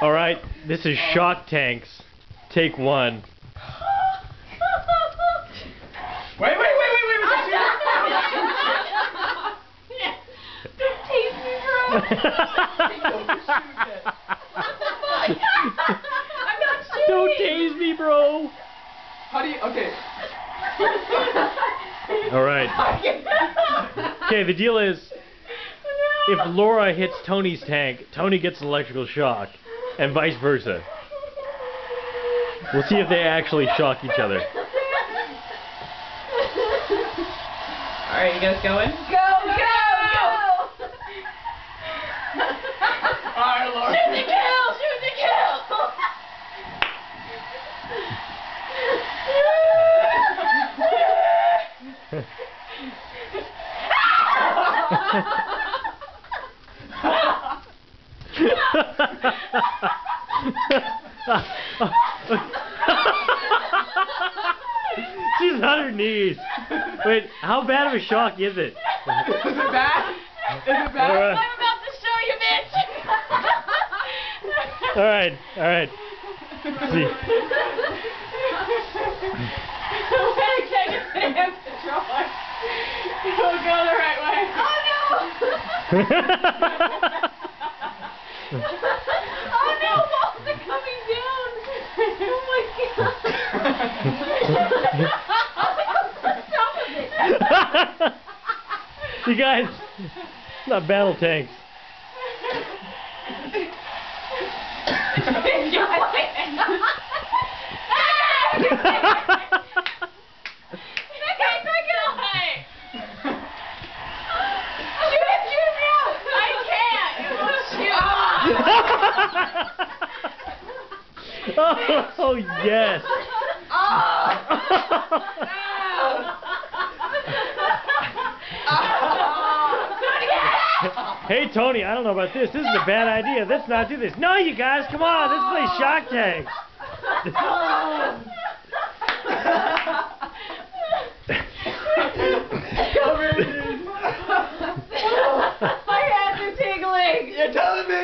All right, this is Shock Tanks. Take one. Wait, wait, wait, wait, wait. wait, Don't tease me, bro. I'm not shooting. Don't tase me, bro. How do you? Okay. All right. Okay, the deal is, if Laura hits Tony's tank, Tony gets an electrical shock, and vice versa. We'll see if they actually shock each other. Alright, you guys going? Go, go, go. Alright, Laura. Shoot the kill, shoot the kill. She's on her knees. Wait, how bad of a shock is it? Is it bad? Is it All bad? right. I'm about to show you, bitch. All right, all right. See. Wait, take it to him, controller. It'll go the right way. Oh no! oh no, walls are coming down. Oh my god. Stop it. You guys, not battle tanks. oh, oh, yes hey, Tony, I don't know about this. This is a bad idea. Let's not do this. No, you guys, come on. Let's play Shock Tag. My hands are tingling. You're telling me.